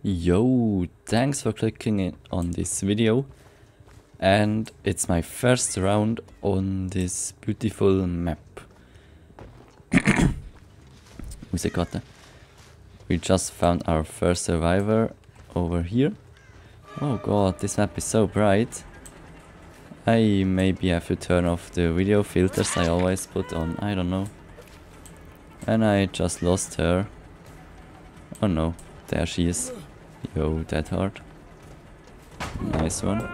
Yo, thanks for clicking in on this video. And it's my first round on this beautiful map. Musikota. We just found our first survivor over here. Oh god, this map is so bright. I maybe have to turn off the video filters I always put on, I don't know. And I just lost her. Oh no, there she is. Yo, that hard. Nice one.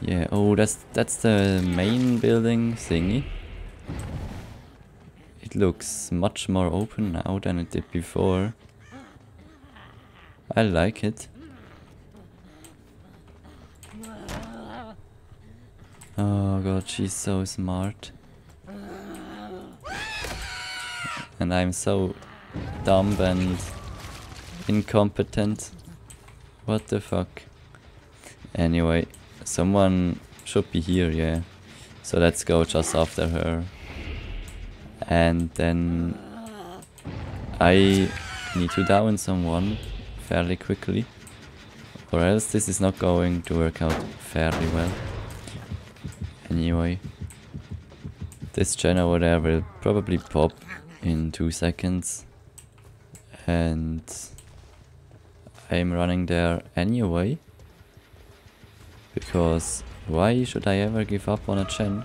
Yeah, oh that's that's the main building thingy. It looks much more open now than it did before. I like it. Oh god, she's so smart. And I'm so dumb and incompetent. What the fuck? Anyway, someone should be here, yeah. So let's go just after her. And then I need to down someone fairly quickly. Or else this is not going to work out fairly well. Anyway. This gen over will probably pop in two seconds. And I'm running there anyway. Because why should I ever give up on a gen?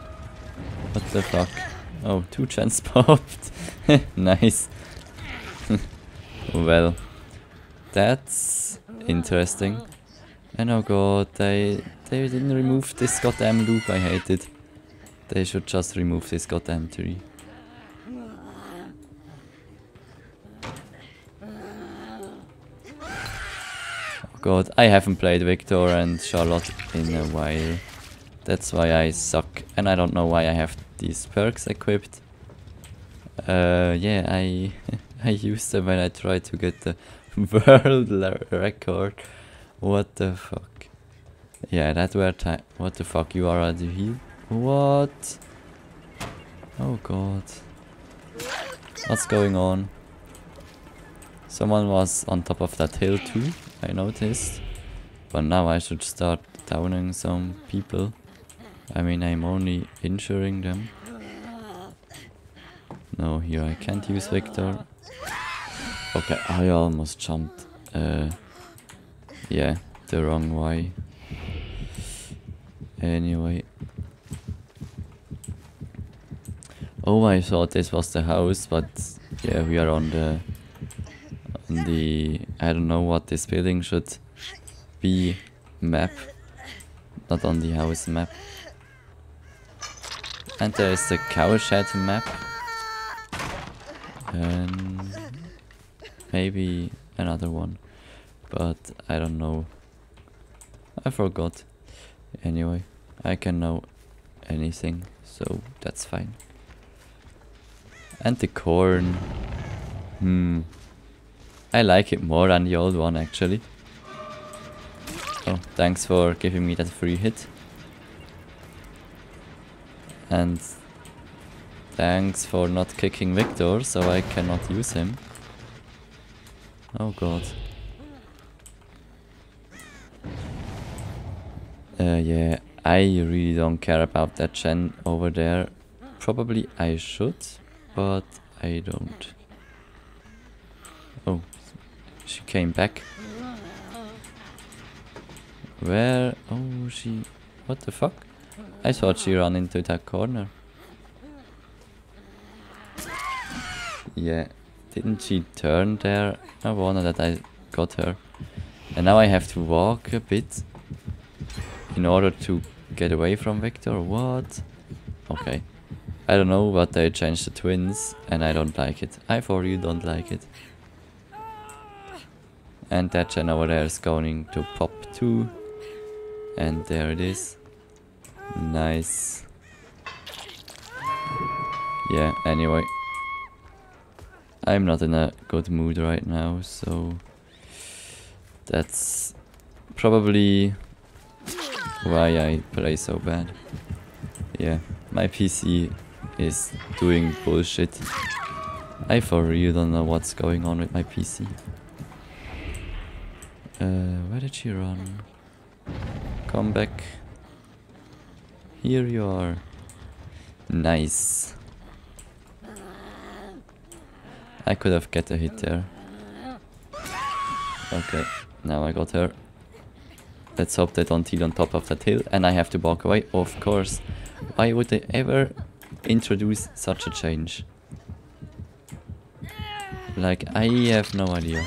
What the fuck? Oh, two gens popped. nice. well, that's interesting. And oh god, they they didn't remove this goddamn loop. I hate it. They should just remove this goddamn tree. God, I haven't played Victor and Charlotte in a while. That's why I suck. And I don't know why I have these perks equipped. Uh, yeah, I I used them when I tried to get the world record. What the fuck? Yeah, that were time. What the fuck? You are already here? What? Oh god. What's going on? Someone was on top of that hill too, I noticed. But now I should start downing some people. I mean, I'm only injuring them. No, here I can't use Victor. Okay, I almost jumped. Uh, yeah, the wrong way. Anyway. Oh, I thought this was the house, but yeah, we are on the the I don't know what this building should be map, not on the house map. And there is the cowshed map. And maybe another one. But I don't know. I forgot. Anyway, I can know anything, so that's fine. And the corn. Hmm. I like it more than the old one actually. Oh, thanks for giving me that free hit. And thanks for not kicking Victor, so I cannot use him. Oh god. Uh, yeah, I really don't care about that gen over there. Probably I should, but I don't. She came back. Where? Oh, she... What the fuck? I thought she ran into that corner. Yeah. Didn't she turn there? I wonder that I got her. And now I have to walk a bit. In order to get away from Victor. What? Okay. I don't know, but they changed the twins. And I don't like it. I for you don't like it. And that gen over there is going to pop too. And there it is. Nice. Yeah, anyway. I'm not in a good mood right now, so... That's probably why I play so bad. Yeah, my PC is doing bullshit. I for real don't know what's going on with my PC. Uh, where did she run? Come back. Here you are. Nice. I could have get a hit there. Okay, now I got her. Let's hope they don't heal on top of that hill and I have to walk away, of course. Why would they ever introduce such a change? Like, I have no idea.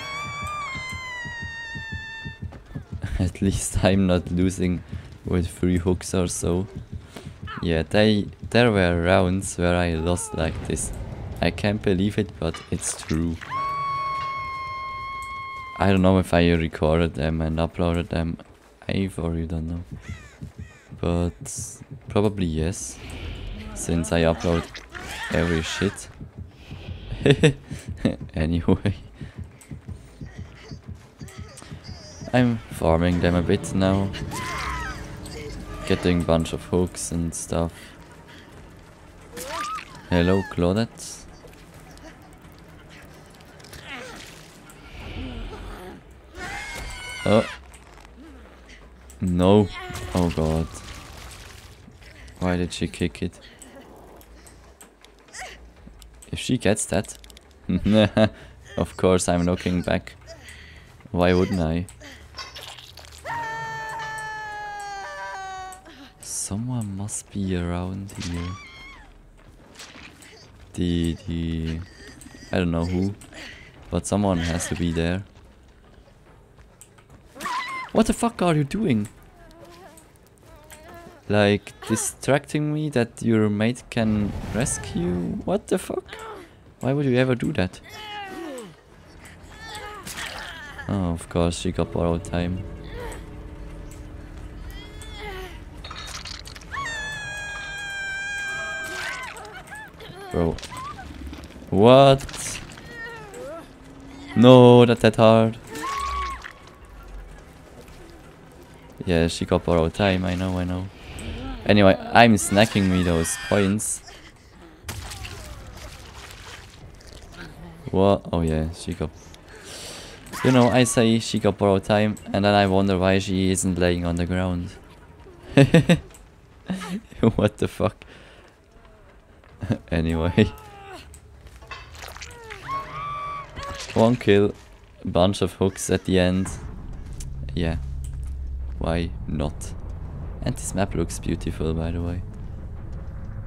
At least I'm not losing with three hooks or so. Yeah, they there were rounds where I lost like this. I can't believe it, but it's true. I don't know if I recorded them and uploaded them. I really don't know. But probably yes. Since I upload every shit. anyway. I'm farming them a bit now. Getting bunch of hooks and stuff. Hello, Claudette. Oh. No. Oh god. Why did she kick it? If she gets that. of course I'm looking back. Why wouldn't I? Someone must be around here. The, the... I don't know who. But someone has to be there. What the fuck are you doing? Like, distracting me that your mate can rescue? What the fuck? Why would you ever do that? Oh, of course, she got borrowed time. Bro. What? No, not that hard. Yeah, she got borrowed time, I know, I know. Anyway, I'm snacking me those points. What? Oh yeah, she got... You know, I say she got borrowed time, and then I wonder why she isn't laying on the ground. what the fuck? anyway. One kill, bunch of hooks at the end. Yeah. Why not? And this map looks beautiful by the way.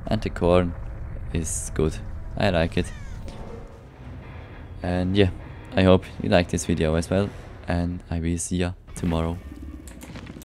And the corn is good. I like it. And yeah, I hope you like this video as well. And I will see ya tomorrow.